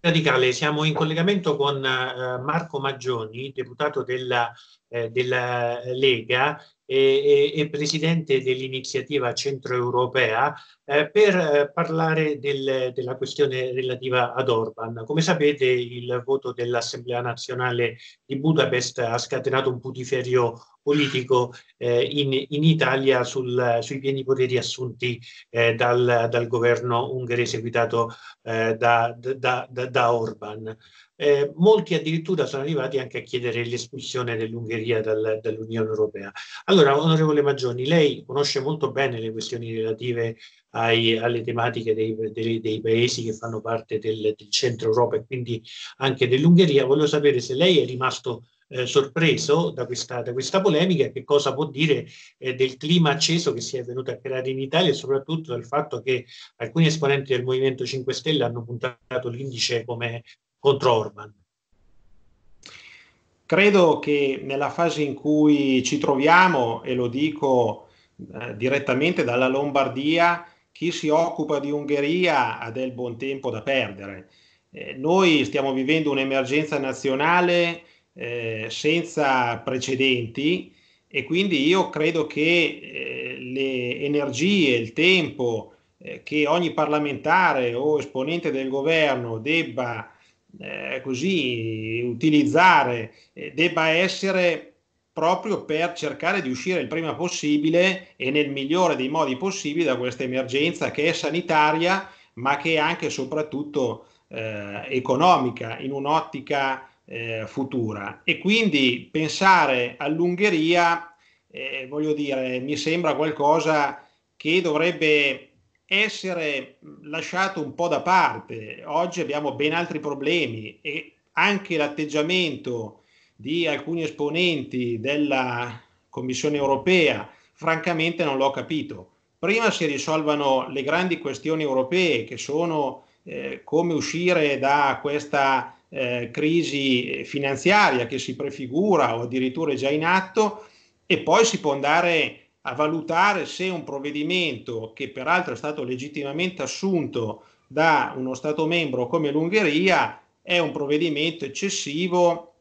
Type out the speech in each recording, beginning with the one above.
Radicale, siamo in collegamento con uh, Marco Maggioni, deputato della, eh, della Lega e, e, e, presidente dell'iniziativa centroeuropea, eh, per eh, parlare del, della questione relativa ad Orban. Come sapete il voto dell'Assemblea nazionale di Budapest ha scatenato un putiferio politico eh, in, in, Italia sul, sui pieni poteri assunti eh, dal, dal, governo ungherese guidato eh, da, da, da, da, Orban. Eh, molti addirittura sono arrivati anche a chiedere l'espulsione dell'Ungheria dal, dall'Unione Europea. Allora, onorevole Maggioni, lei conosce molto bene le questioni relative ai, alle tematiche dei, dei, dei, paesi che fanno parte del, del centro Europa e quindi anche dell'Ungheria. Voglio sapere se lei è rimasto eh, sorpreso da questa, da questa, polemica che cosa può dire eh, del clima acceso che si è venuto a creare in Italia e soprattutto del fatto che alcuni esponenti del Movimento 5 Stelle hanno puntato l'indice come contro Orban. Credo che nella fase in cui ci troviamo, e lo dico eh, direttamente dalla Lombardia, chi si occupa di Ungheria ha del buon tempo da perdere. Eh, noi stiamo vivendo un'emergenza nazionale eh, senza precedenti e quindi io credo che eh, le energie, il tempo eh, che ogni parlamentare o esponente del governo debba eh, così utilizzare eh, debba essere proprio per cercare di uscire il prima possibile e nel migliore dei modi possibili da questa emergenza che è sanitaria ma che è anche e soprattutto eh, economica in un'ottica eh, futura e quindi pensare all'Ungheria, eh, voglio dire, mi sembra qualcosa che dovrebbe essere lasciato un po' da parte. Oggi abbiamo ben altri problemi e anche l'atteggiamento di alcuni esponenti della Commissione europea, francamente non l'ho capito. Prima si risolvano le grandi questioni europee che sono eh, come uscire da questa eh, crisi finanziaria che si prefigura o addirittura è già in atto e poi si può andare a valutare se un provvedimento che peraltro è stato legittimamente assunto da uno Stato membro come l'Ungheria è un provvedimento eccessivo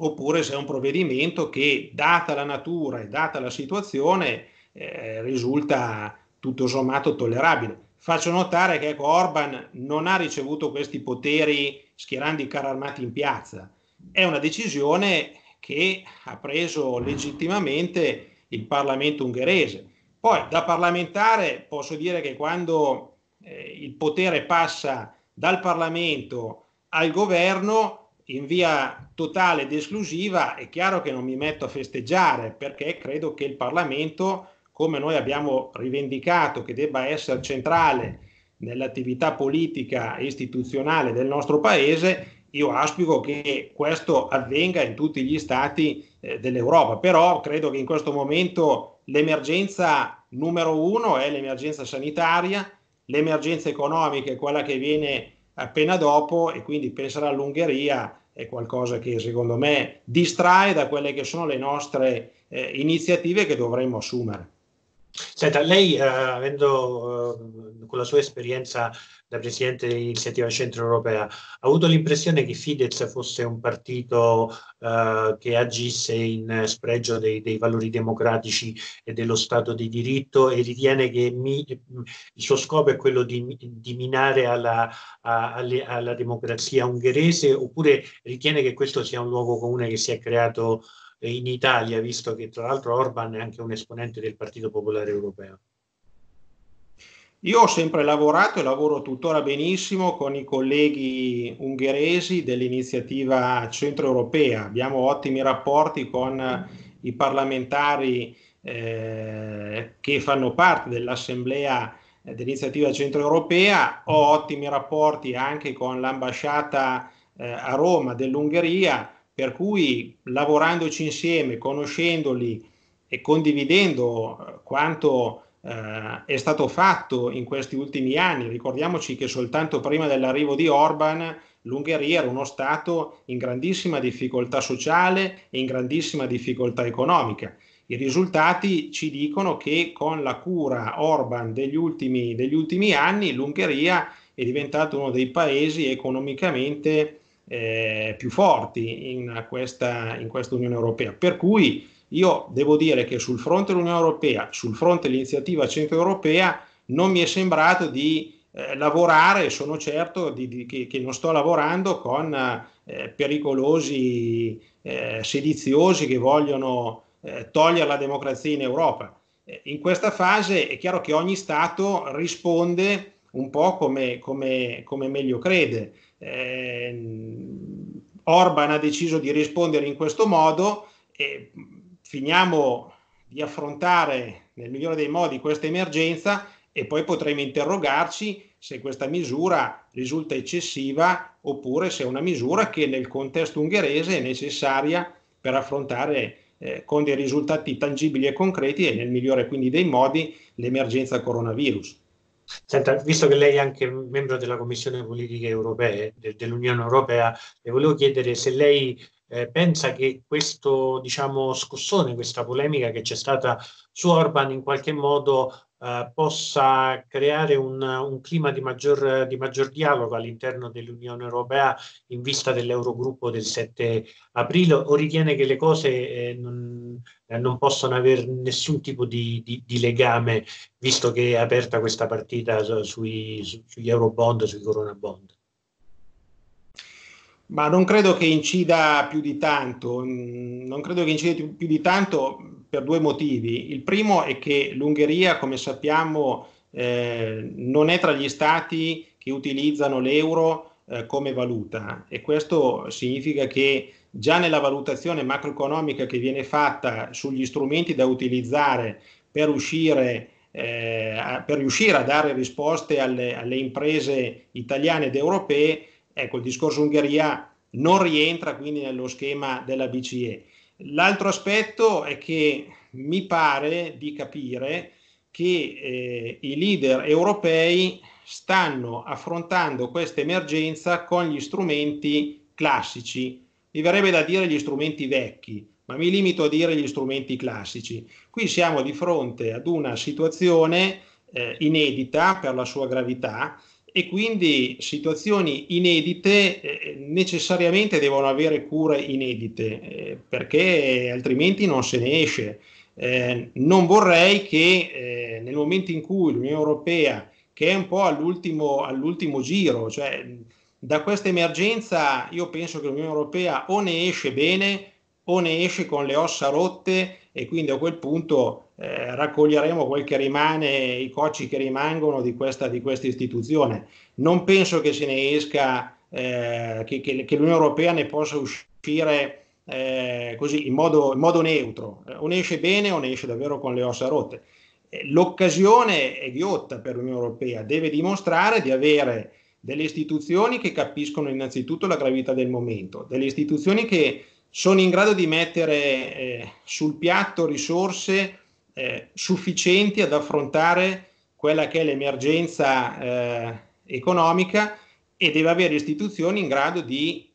oppure se è un provvedimento che, data la natura e data la situazione, eh, risulta tutto sommato tollerabile. Faccio notare che ecco, Orban non ha ricevuto questi poteri schierando i carri armati in piazza. È una decisione che ha preso legittimamente il Parlamento ungherese. Poi da parlamentare posso dire che quando eh, il potere passa dal Parlamento al governo in via totale ed esclusiva, è chiaro che non mi metto a festeggiare perché credo che il Parlamento come noi abbiamo rivendicato che debba essere centrale nell'attività politica e istituzionale del nostro Paese, io auspico che questo avvenga in tutti gli stati eh, dell'Europa, però credo che in questo momento l'emergenza numero uno è l'emergenza sanitaria, l'emergenza economica è quella che viene appena dopo e quindi pensare all'Ungheria è qualcosa che secondo me distrae da quelle che sono le nostre eh, iniziative che dovremmo assumere. Senta, lei eh, avendo eh, con la sua esperienza da presidente dell'iniziativa centro europea, ha avuto l'impressione che Fidesz fosse un partito eh, che agisse in spregio dei, dei, valori democratici e dello Stato di diritto e ritiene che mi, il suo scopo è quello di, di minare alla, a, alle, alla democrazia ungherese oppure ritiene che questo sia un luogo comune che si è creato in Italia, visto che tra l'altro Orban è anche un esponente del Partito Popolare Europeo? Io ho sempre lavorato e lavoro tuttora benissimo con i colleghi ungheresi dell'iniziativa centroeuropea. Abbiamo ottimi rapporti con i parlamentari eh, che fanno parte dell'assemblea dell'iniziativa centroeuropea. Ho ottimi rapporti anche con l'ambasciata eh, a Roma dell'Ungheria per cui lavorandoci insieme, conoscendoli e condividendo eh, quanto eh, è stato fatto in questi ultimi anni, ricordiamoci che soltanto prima dell'arrivo di Orban l'Ungheria era uno Stato in grandissima difficoltà sociale e in grandissima difficoltà economica. I risultati ci dicono che con la cura Orban degli ultimi, degli ultimi anni l'Ungheria è diventato uno dei paesi economicamente eh, più forti in questa, in questa Unione Europea. Per cui io devo dire che sul fronte dell'Unione Europea, sul fronte dell'iniziativa centroeuropea, non mi è sembrato di eh, lavorare, sono certo di, di, che, che, non sto lavorando con eh, pericolosi eh, sediziosi che vogliono eh, togliere la democrazia in Europa. Eh, in questa fase è chiaro che ogni Stato risponde un po' come, come, come meglio crede. Orban ha deciso di rispondere in questo modo e finiamo di affrontare nel migliore dei modi questa emergenza e poi potremo interrogarci se questa misura risulta eccessiva oppure se è una misura che nel contesto ungherese è necessaria per affrontare eh, con dei risultati tangibili e concreti e nel migliore quindi dei modi l'emergenza coronavirus. Senta, visto che lei è anche membro della Commissione Politiche Europee, de, dell'Unione Europea, le volevo chiedere se lei eh, pensa che questo, diciamo, scossone, questa polemica che c'è stata su Orban in qualche modo eh, possa creare un, un clima di maggior, di maggior, dialogo all'interno dell'Unione Europea in vista dell'Eurogruppo del 7 aprile o ritiene che le cose eh, non, eh, non, possono avere nessun tipo di, di, di, legame visto che è aperta questa partita sui, sugli Eurobond, sui Corona Bond? Ma non credo che incida più di tanto, mm, non credo che incida più di tanto per due motivi. Il primo è che l'Ungheria, come sappiamo, eh, non è tra gli stati che utilizzano l'euro eh, come valuta e questo significa che già nella valutazione macroeconomica che viene fatta sugli strumenti da utilizzare per uscire eh, per riuscire a dare risposte alle, alle, imprese italiane ed europee, ecco, il discorso Ungheria non rientra quindi nello schema della BCE. L'altro aspetto è che mi pare di capire che eh, i leader europei stanno affrontando questa emergenza con gli strumenti classici, mi verrebbe da dire gli strumenti vecchi, ma mi limito a dire gli strumenti classici. Qui siamo di fronte ad una situazione eh, inedita per la sua gravità e quindi situazioni inedite eh, necessariamente devono avere cure inedite eh, perché altrimenti non se ne esce. Eh, non vorrei che eh, nel momento in cui l'Unione Europea, che è un po' all'ultimo, all'ultimo giro, cioè da questa emergenza io penso che l'Unione Europea o ne esce bene o ne esce con le ossa rotte e quindi a quel punto eh, raccoglieremo quel che rimane, i cocci che rimangono di questa, di questa istituzione. Non penso che se ne esca, eh, che, che, che, l'Unione Europea ne possa uscire eh, così in modo, in modo neutro, o ne esce bene o ne esce davvero con le ossa rotte. Eh, l'occasione è ghiotta per l'Unione Europea, deve dimostrare di avere delle istituzioni che capiscono innanzitutto la gravità del momento, delle istituzioni che sono in grado di mettere eh, sul piatto risorse eh, sufficienti ad affrontare quella che è l'emergenza eh, economica e deve avere istituzioni in grado di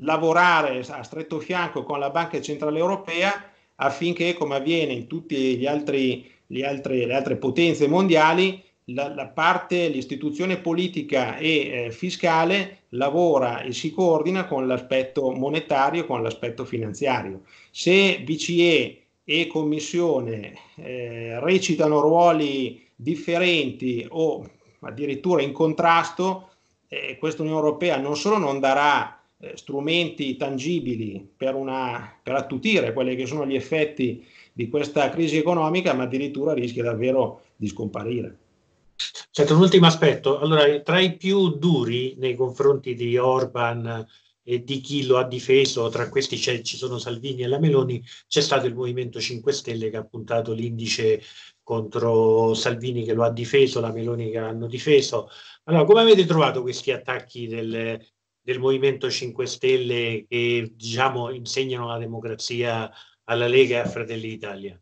lavorare a stretto fianco con la Banca Centrale Europea affinché, come avviene in tutte le altre potenze mondiali, la, la, parte, l'istituzione politica e eh, fiscale lavora e si coordina con l'aspetto monetario, con l'aspetto finanziario. Se BCE e Commissione eh, recitano ruoli differenti o addirittura in contrasto, eh, questa Unione Europea non solo non darà eh, strumenti tangibili per, una, per attutire quelli che sono gli effetti di questa crisi economica, ma addirittura rischia davvero di scomparire. Certo, un ultimo aspetto. Allora, tra i più duri nei confronti di Orban e di chi lo ha difeso, tra questi ci sono Salvini e la Meloni, c'è stato il Movimento 5 Stelle che ha puntato l'indice contro Salvini che lo ha difeso, la Meloni che l'hanno difeso. Allora, come avete trovato questi attacchi del, del Movimento 5 Stelle che diciamo insegnano la democrazia alla Lega e a Fratelli d'Italia?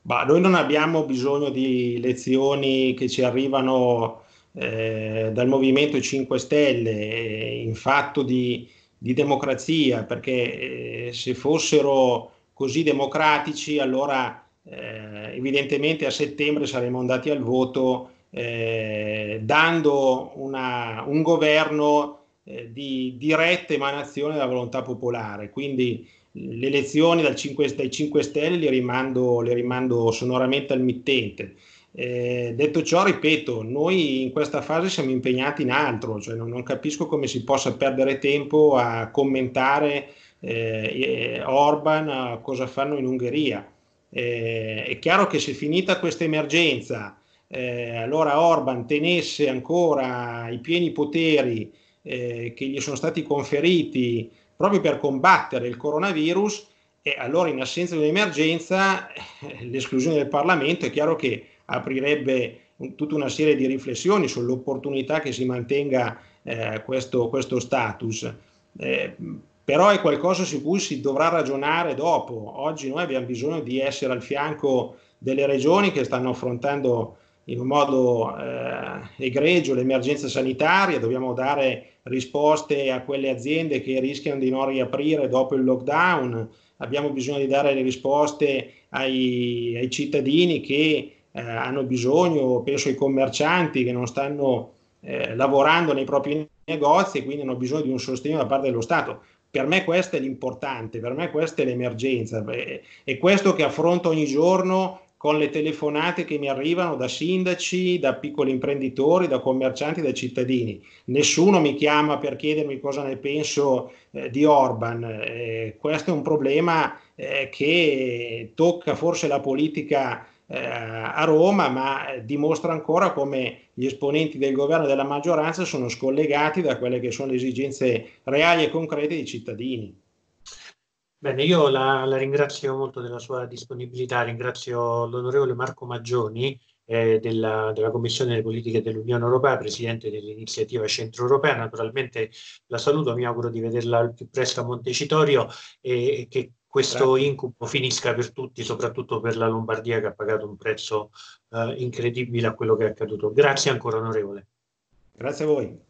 Bah, noi non abbiamo bisogno di lezioni che ci arrivano eh, dal Movimento 5 Stelle eh, in fatto di, di democrazia, perché eh, se fossero così democratici allora eh, evidentemente a settembre saremmo andati al voto dando una, un governo di diretta emanazione della volontà popolare. Quindi le elezioni dal 5, dai 5 Stelle le rimando, le rimando sonoramente al mittente. Eh, detto ciò, ripeto, noi in questa fase siamo impegnati in altro, cioè non, non capisco come si possa perdere tempo a commentare eh, Orban cosa fanno in Ungheria. Eh, è chiaro che se finita questa emergenza, eh, allora Orban tenesse ancora i pieni poteri eh, che gli sono stati conferiti proprio per combattere il coronavirus, e allora in assenza di un'emergenza eh, l'esclusione del Parlamento è chiaro che aprirebbe tutta una serie di riflessioni sull'opportunità che si mantenga eh, questo, questo, status. Eh, però è qualcosa su cui si dovrà ragionare dopo. Oggi noi abbiamo bisogno di essere al fianco delle regioni che stanno affrontando in un modo eh, egregio l'emergenza sanitaria, dobbiamo dare risposte a quelle aziende che rischiano di non riaprire dopo il lockdown, abbiamo bisogno di dare le risposte ai, ai cittadini che eh, hanno bisogno, penso ai commercianti che non stanno eh, lavorando nei propri negozi e quindi hanno bisogno di un sostegno da parte dello Stato. Per me questo è l'importante, per me questa è l'emergenza, è questo che affronto ogni giorno con le telefonate che mi arrivano da sindaci, da piccoli imprenditori, da commercianti, da cittadini. Nessuno mi chiama per chiedermi cosa ne penso eh, di Orban. Eh, questo è un problema eh, che tocca forse la politica eh, a Roma, ma eh, dimostra ancora come gli esponenti del governo e della maggioranza sono scollegati da quelle che sono le esigenze reali e concrete dei cittadini. Bene, io la, la ringrazio molto della sua disponibilità, ringrazio l'onorevole Marco Maggioni eh, della, della, Commissione delle Politiche dell'Unione Europea, presidente dell'iniziativa Centro Europea. Naturalmente la saluto, mi auguro di vederla al più presto a Montecitorio e, e che questo incubo finisca per tutti, soprattutto per la Lombardia che ha pagato un prezzo eh, incredibile a quello che è accaduto. Grazie ancora onorevole. Grazie a voi.